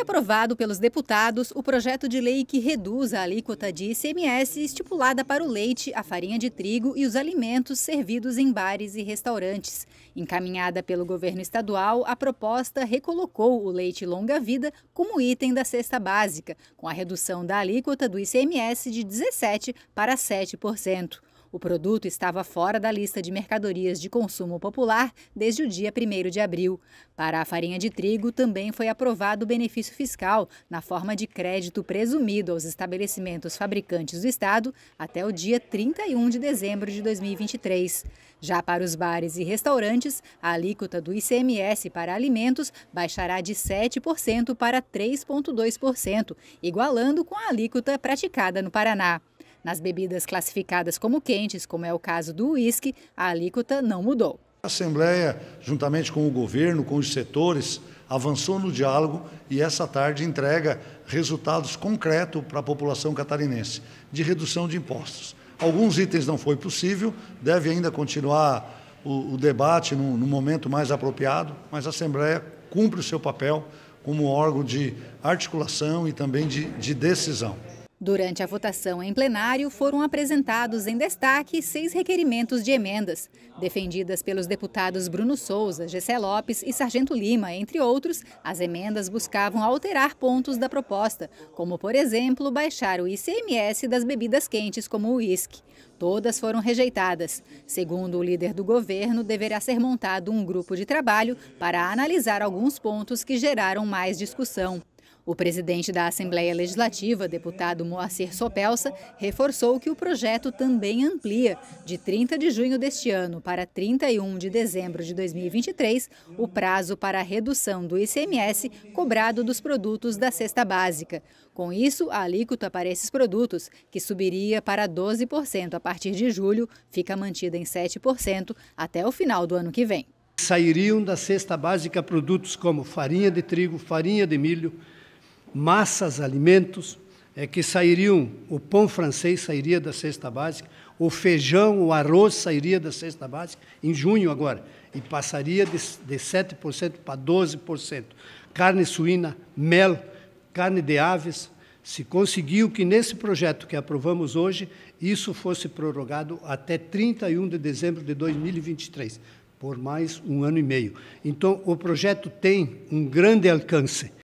aprovado pelos deputados o projeto de lei que reduz a alíquota de ICMS estipulada para o leite, a farinha de trigo e os alimentos servidos em bares e restaurantes. Encaminhada pelo governo estadual, a proposta recolocou o leite longa-vida como item da cesta básica, com a redução da alíquota do ICMS de 17% para 7%. O produto estava fora da lista de mercadorias de consumo popular desde o dia 1 de abril. Para a farinha de trigo, também foi aprovado o benefício fiscal na forma de crédito presumido aos estabelecimentos fabricantes do Estado até o dia 31 de dezembro de 2023. Já para os bares e restaurantes, a alíquota do ICMS para alimentos baixará de 7% para 3,2%, igualando com a alíquota praticada no Paraná. Nas bebidas classificadas como quentes, como é o caso do uísque, a alíquota não mudou. A Assembleia, juntamente com o governo, com os setores, avançou no diálogo e essa tarde entrega resultados concretos para a população catarinense de redução de impostos. Alguns itens não foi possível, deve ainda continuar o, o debate no, no momento mais apropriado, mas a Assembleia cumpre o seu papel como órgão de articulação e também de, de decisão. Durante a votação em plenário, foram apresentados em destaque seis requerimentos de emendas, defendidas pelos deputados Bruno Souza, Gessé Lopes e Sargento Lima, entre outros. As emendas buscavam alterar pontos da proposta, como, por exemplo, baixar o ICMS das bebidas quentes, como o uísque. Todas foram rejeitadas. Segundo o líder do governo, deverá ser montado um grupo de trabalho para analisar alguns pontos que geraram mais discussão. O presidente da Assembleia Legislativa, deputado Moacir Sopelsa, reforçou que o projeto também amplia, de 30 de junho deste ano para 31 de dezembro de 2023, o prazo para a redução do ICMS cobrado dos produtos da cesta básica. Com isso, a alíquota para esses produtos, que subiria para 12% a partir de julho, fica mantida em 7% até o final do ano que vem. Sairiam da cesta básica produtos como farinha de trigo, farinha de milho, massas, alimentos, é que sairiam, o pão francês sairia da cesta básica, o feijão, o arroz sairia da cesta básica, em junho agora, e passaria de, de 7% para 12%. Carne suína, mel, carne de aves, se conseguiu que nesse projeto que aprovamos hoje, isso fosse prorrogado até 31 de dezembro de 2023, por mais um ano e meio. Então, o projeto tem um grande alcance